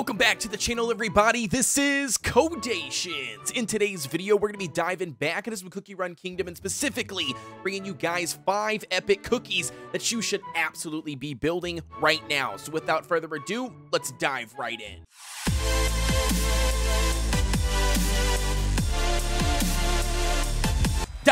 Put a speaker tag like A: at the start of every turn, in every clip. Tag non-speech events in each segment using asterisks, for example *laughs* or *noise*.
A: Welcome back to the channel, everybody. This is Kodeations. In today's video, we're going to be diving back into some Cookie Run Kingdom and specifically bringing you guys five epic cookies that you should absolutely be building right now. So without further ado, let's dive right in.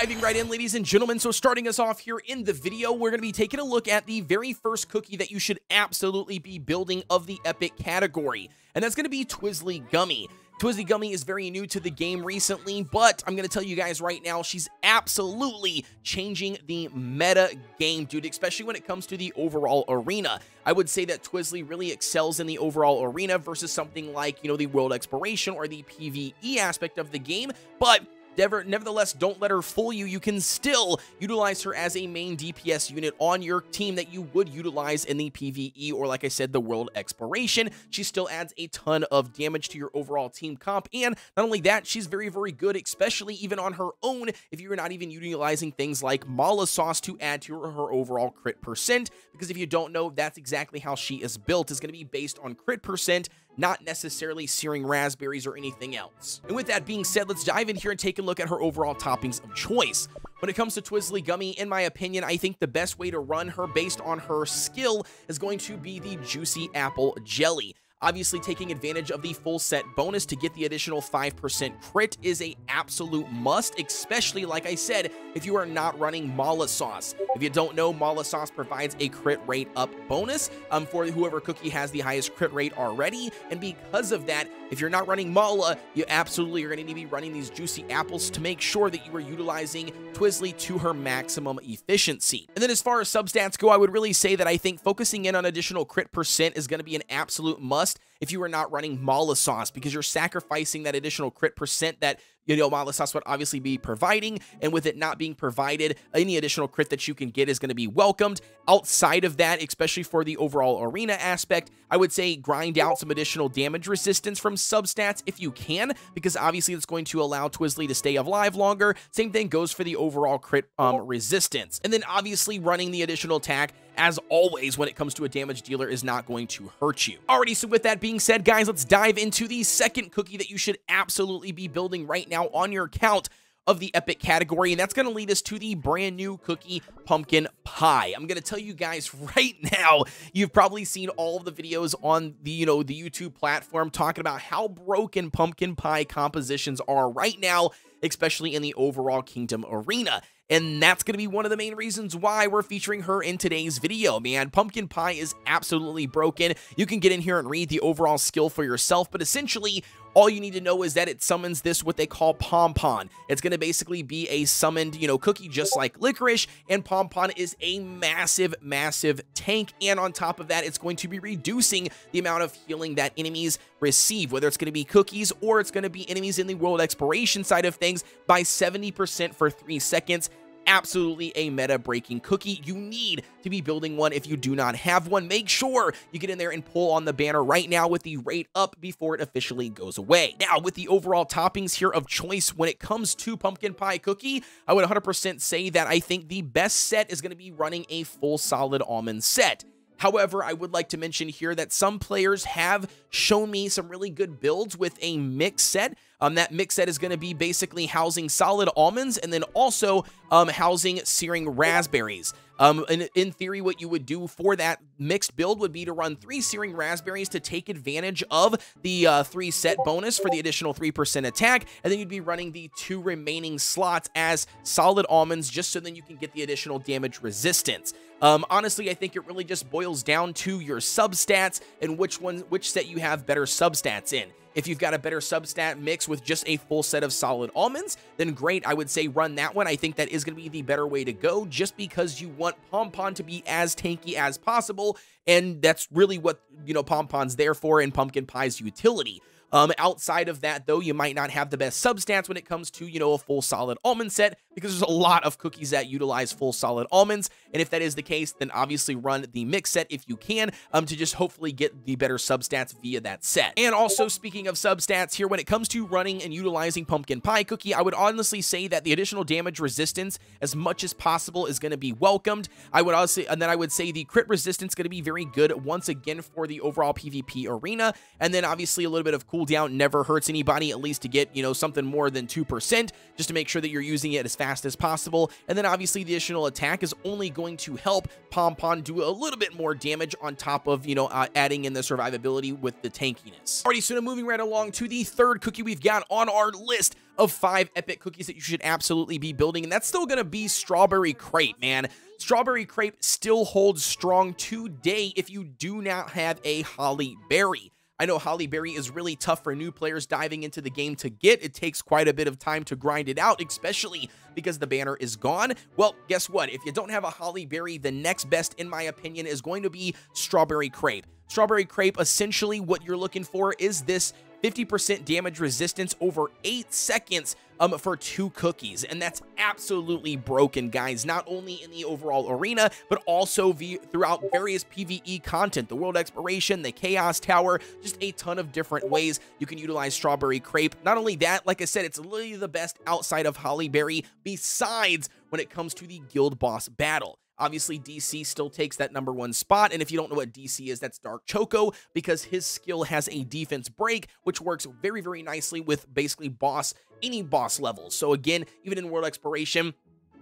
A: Diving right in, ladies and gentlemen, so starting us off here in the video, we're going to be taking a look at the very first cookie that you should absolutely be building of the epic category, and that's going to be Twizzly Gummy. Twizzly Gummy is very new to the game recently, but I'm going to tell you guys right now, she's absolutely changing the meta game, dude, especially when it comes to the overall arena. I would say that Twizzly really excels in the overall arena versus something like, you know, the world exploration or the PvE aspect of the game, but Never, nevertheless, don't let her fool you. You can still utilize her as a main DPS unit on your team that you would utilize in the PvE or, like I said, the world exploration. She still adds a ton of damage to your overall team comp. And not only that, she's very, very good, especially even on her own if you're not even utilizing things like Mala Sauce to add to her, her overall crit percent. Because if you don't know, that's exactly how she is built. It's going to be based on crit percent not necessarily searing raspberries or anything else. And with that being said, let's dive in here and take a look at her overall toppings of choice. When it comes to Twizzly Gummy, in my opinion, I think the best way to run her based on her skill is going to be the Juicy Apple Jelly. Obviously, taking advantage of the full set bonus to get the additional 5% crit is a absolute must, especially, like I said, if you are not running Mala Sauce. If you don't know, Mala Sauce provides a crit rate up bonus um, for whoever cookie has the highest crit rate already, and because of that, if you're not running Mala, you absolutely are going to need to be running these juicy apples to make sure that you are utilizing Twizzly to her maximum efficiency. And then as far as substats go, I would really say that I think focusing in on additional crit percent is going to be an absolute must podcast if you are not running Mala because you're sacrificing that additional crit percent that you know, Mala would obviously be providing, and with it not being provided, any additional crit that you can get is going to be welcomed. Outside of that, especially for the overall arena aspect, I would say grind out some additional damage resistance from substats if you can, because obviously it's going to allow Twizzly to stay alive longer. Same thing goes for the overall crit um, resistance. And then obviously running the additional attack as always, when it comes to a damage dealer, is not going to hurt you. Alrighty, so with that being said, guys, let's dive into the second cookie that you should absolutely be building right now on your account of the epic category, and that's going to lead us to the brand new cookie pumpkin pie. I'm going to tell you guys *laughs* right now, you've probably seen all of the videos on the, you know, the YouTube platform talking about how broken pumpkin pie compositions are right now, especially in the overall kingdom arena. And that's going to be one of the main reasons why we're featuring her in today's video, man. Pumpkin Pie is absolutely broken. You can get in here and read the overall skill for yourself, but essentially, all you need to know is that it summons this what they call Pompon. It's going to basically be a summoned, you know, cookie just like Licorice, and Pompon is a massive, massive tank, and on top of that, it's going to be reducing the amount of healing that enemies receive, whether it's going to be cookies or it's going to be enemies in the world exploration side of things by 70% for 3 seconds absolutely a meta breaking cookie. You need to be building one if you do not have one. Make sure you get in there and pull on the banner right now with the rate up before it officially goes away. Now, with the overall toppings here of choice when it comes to pumpkin pie cookie, I would 100% say that I think the best set is going to be running a full solid almond set. However, I would like to mention here that some players have shown me some really good builds with a mix set. Um, that mix set is going to be basically housing solid almonds and then also um, housing searing raspberries. Um, in, in theory, what you would do for that mixed build would be to run three searing raspberries to take advantage of the uh, three set bonus for the additional 3% attack, and then you'd be running the two remaining slots as solid almonds just so then you can get the additional damage resistance. Um, honestly, I think it really just boils down to your substats and which one, which set you have better substats in. If you've got a better substat mix with just a full set of solid almonds, then great. I would say run that one. I think that is going to be the better way to go just because you want Pompon to be as tanky as possible. And that's really what, you know, Pompon's there for in Pumpkin Pie's utility. Um, outside of that, though, you might not have the best substats when it comes to, you know, a full solid almond set because there's a lot of cookies that utilize full solid almonds. And if that is the case, then obviously run the mix set if you can um, to just hopefully get the better substats via that set. And also, speaking of substats here, when it comes to running and utilizing pumpkin pie cookie, I would honestly say that the additional damage resistance, as much as possible, is going to be welcomed. I would also, and then I would say the crit resistance is going to be very good once again for the overall PvP arena. And then obviously a little bit of cooldown never hurts anybody, at least to get, you know, something more than 2%, just to make sure that you're using it as fast as possible. And then obviously the additional attack is only going to help Pom do a little bit more damage on top of, you know, uh, adding in the survivability with the tankiness. Alrighty, so now moving right along to the third cookie we've got on our list of five epic cookies that you should absolutely be building, and that's still to be Strawberry Crepe, man. Strawberry Crepe still holds strong today if you do not have a Holly Berry. I know Holly Berry is really tough for new players diving into the game to get. It takes quite a bit of time to grind it out, especially because the banner is gone. Well, guess what? If you don't have a Holly Berry, the next best, in my opinion, is going to be Strawberry Crepe. Strawberry Crepe, essentially what you're looking for is this 50% damage resistance over 8 seconds um, for two cookies. And that's absolutely broken, guys, not only in the overall arena, but also throughout various PvE content, the World Exploration, the Chaos Tower, just a ton of different ways you can utilize Strawberry Crepe. Not only that, like I said, it's literally the best outside of Holly Berry, besides when it comes to the Guild Boss battle. Obviously, DC still takes that number one spot, and if you don't know what DC is, that's Dark Choco, because his skill has a defense break, which works very, very nicely with basically boss, any boss levels. So again, even in World Exploration,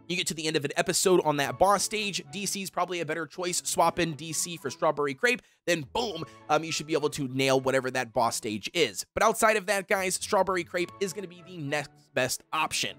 A: you get to the end of an episode on that boss stage, DC's probably a better choice. Swap in DC for Strawberry Crepe, then boom, um, you should be able to nail whatever that boss stage is. But outside of that, guys, Strawberry Crepe is going to be the next best option.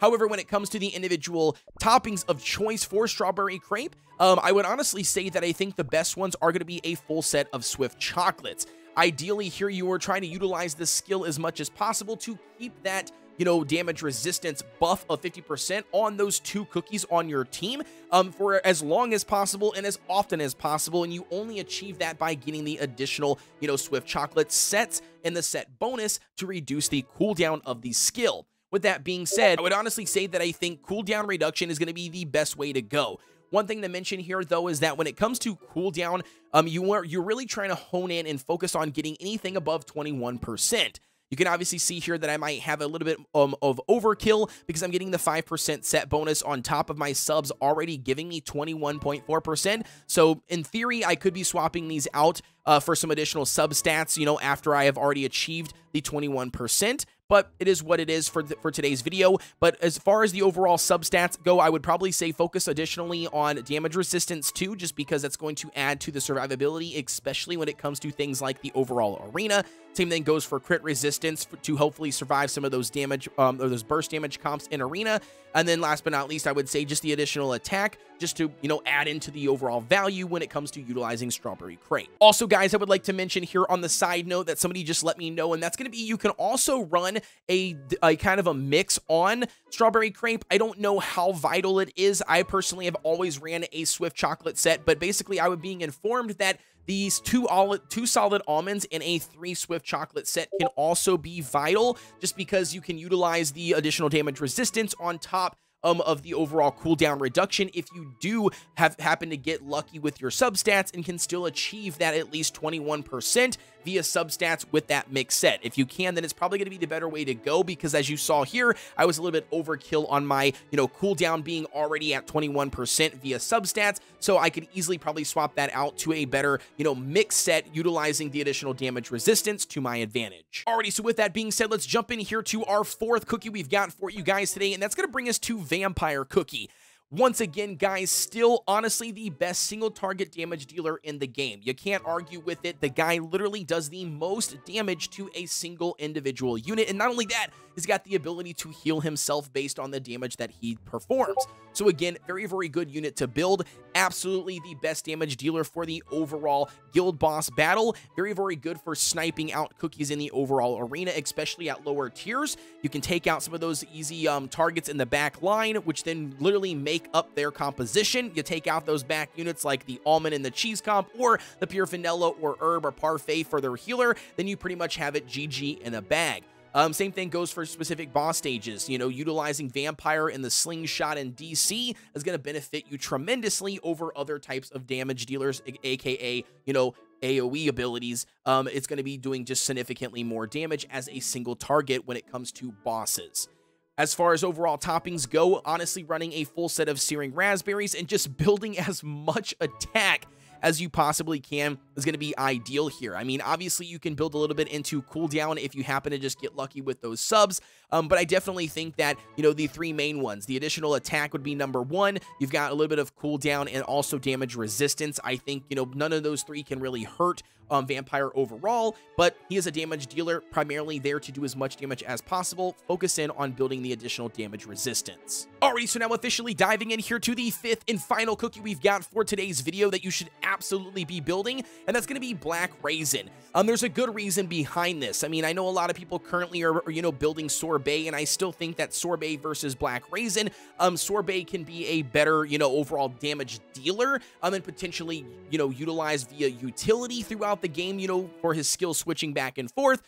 A: However, when it comes to the individual toppings of choice for strawberry crepe, um, I would honestly say that I think the best ones are going to be a full set of Swift chocolates. Ideally, here you are trying to utilize this skill as much as possible to keep that you know, damage resistance buff of 50% on those two cookies on your team um, for as long as possible and as often as possible. And you only achieve that by getting the additional, you know, Swift Chocolate sets and the set bonus to reduce the cooldown of the skill. With that being said, I would honestly say that I think cooldown reduction is going to be the best way to go. One thing to mention here, though, is that when it comes to cooldown, um, you are you're really trying to hone in and focus on getting anything above 21%. You can obviously see here that I might have a little bit um, of overkill because I'm getting the 5% set bonus on top of my subs already giving me 21.4%. So in theory, I could be swapping these out uh, for some additional sub stats, you know, after I have already achieved the 21% but it is what it is for, for today's video. But as far as the overall substats go, I would probably say focus additionally on damage resistance too, just because that's going to add to the survivability, especially when it comes to things like the overall arena. Same thing goes for crit resistance for, to hopefully survive some of those damage um, or those burst damage comps in arena. And then last but not least, I would say just the additional attack just to, you know, add into the overall value when it comes to utilizing Strawberry Crepe. Also, guys, I would like to mention here on the side note that somebody just let me know, and that's going to be you can also run a, a kind of a mix on Strawberry Crepe. I don't know how vital it is. I personally have always ran a Swift chocolate set, but basically I was being informed that these two all two solid almonds and a three swift chocolate set can also be vital just because you can utilize the additional damage resistance on top um, of the overall cooldown reduction. If you do have happen to get lucky with your substats and can still achieve that at least 21% via substats with that mix set. If you can, then it's probably going to be the better way to go because as you saw here, I was a little bit overkill on my, you know, cooldown being already at 21% via substats, so I could easily probably swap that out to a better, you know, mix set utilizing the additional damage resistance to my advantage. Alrighty, so with that being said, let's jump in here to our fourth cookie we've got for you guys today, and that's going to bring us to Vampire Cookie. Once again, guys, still honestly the best single target damage dealer in the game. You can't argue with it. The guy literally does the most damage to a single individual unit. And not only that, he's got the ability to heal himself based on the damage that he performs. So again, very, very good unit to build. Absolutely the best damage dealer for the overall guild boss battle. Very, very good for sniping out cookies in the overall arena, especially at lower tiers. You can take out some of those easy um, targets in the back line, which then literally make up their composition. You take out those back units like the almond and the cheese comp, or the pure vanilla or herb or parfait for their healer, then you pretty much have it GG in a bag. Um, same thing goes for specific boss stages. You know, utilizing Vampire and the Slingshot in DC is going to benefit you tremendously over other types of damage dealers, aka, you know, AoE abilities. Um, it's going to be doing just significantly more damage as a single target when it comes to bosses. As far as overall toppings go, honestly running a full set of Searing Raspberries and just *laughs* building as much attack as you possibly can is going to be ideal here. I mean, obviously you can build a little bit into cooldown if you happen to just get lucky with those subs, um, but I definitely think that, you know, the three main ones, the additional attack would be number one. You've got a little bit of cooldown and also damage resistance. I think, you know, none of those three can really hurt um, Vampire overall, but he is a damage dealer, primarily there to do as much damage as possible, focus in on building the additional damage resistance. Alrighty, so now officially diving in here to the fifth and final cookie we've got for today's video that you should absolutely be building, and that's going to be Black Raisin. Um, there's a good reason behind this. I mean, I know a lot of people currently are, you know, building Sorbet, and I still think that Sorbet versus Black Raisin, um, Sorbet can be a better, you know, overall damage dealer, um, and potentially, you know, utilized via utility throughout the game, you know, for his skill switching back and forth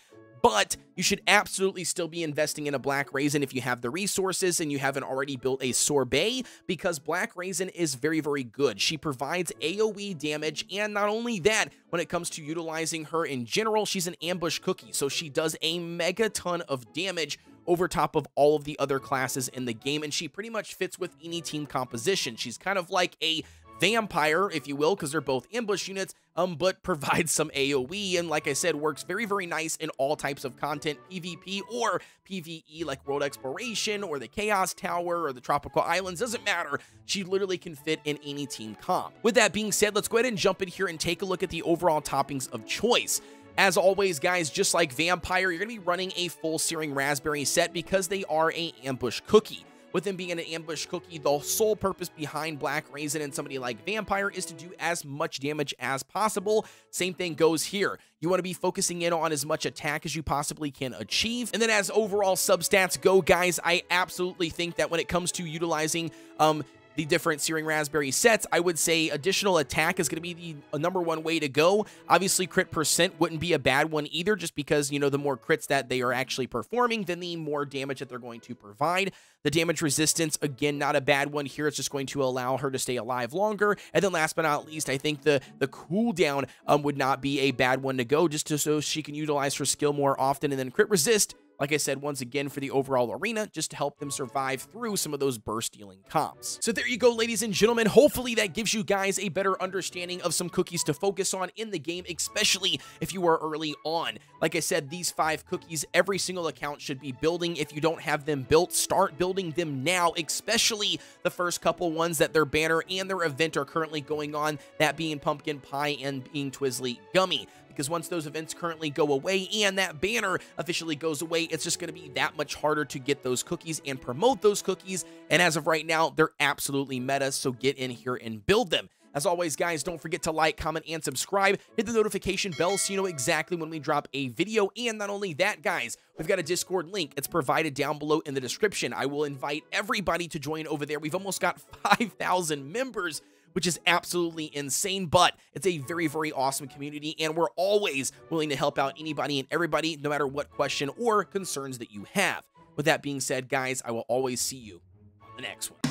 A: but you should absolutely still be investing in a Black Raisin if you have the resources and you haven't already built a Sorbet, because Black Raisin is very, very good. She provides AoE damage, and not only that, when it comes to utilizing her in general, she's an ambush cookie, so she does a mega ton of damage over top of all of the other classes in the game, and she pretty much fits with any team composition. She's kind of like a vampire, if you will, because they're both ambush units, um, but *laughs* provides some AoE, and like I said, works very, very nice in all types of content, PvP or PvE, like World Exploration, or the Chaos Tower, or the Tropical Islands, doesn't matter. She literally can fit in any team comp. With that being said, let's go ahead and jump in here and take a look at the overall toppings of choice. As always, guys, just like Vampire, you're going to be running a full Searing Raspberry set because they are a ambush cookie. With them being an ambush cookie, the sole purpose behind Black Raisin and somebody like Vampire is to do as much damage as possible. Same thing goes here. You want to be focusing in on as much attack as you possibly can achieve. And then as overall substats go, guys, I absolutely think that when it comes to utilizing um, the different Searing Raspberry sets, I would say additional attack is going to be the number one way to go. Obviously, crit percent wouldn't be a bad one either, just because, you know, the more crits that they are actually performing, then the more damage that they're going to provide. The damage resistance, again, not a bad one here. It's just going to allow her to stay alive longer. And then last but not least, I think the, the cooldown um, would not be a bad one to go, just to, so she can utilize her skill more often. And then crit resist like I said, once again, for the overall arena, just to help them survive through some of those burst dealing comps. So there you go, ladies and gentlemen. Hopefully that gives you guys a better understanding of some cookies to focus on in the game, especially if you are early on. Like I said, these five cookies, every single account should be building. If you don't have them built, start building them now, especially the first couple ones that their banner and their event are currently going on, that being Pumpkin Pie and being Twizzly Gummy because once those events currently go away and that banner officially goes away, it's just going to be that much harder to get those cookies and promote those cookies. And as of right now, they're absolutely meta, so get in here and build them. As always, guys, don't forget to like, comment, and subscribe. Hit the notification bell so you know exactly when we drop a video. And not only that, guys, we've got a Discord link. It's provided down below in the description. I will invite everybody to join over there. We've almost got *laughs* 5,000 members which is absolutely insane, but it's a very, very awesome community, and we're always willing to help out anybody and everybody, no matter what question or concerns that you have. With that being said, guys, I will always see you on the next one.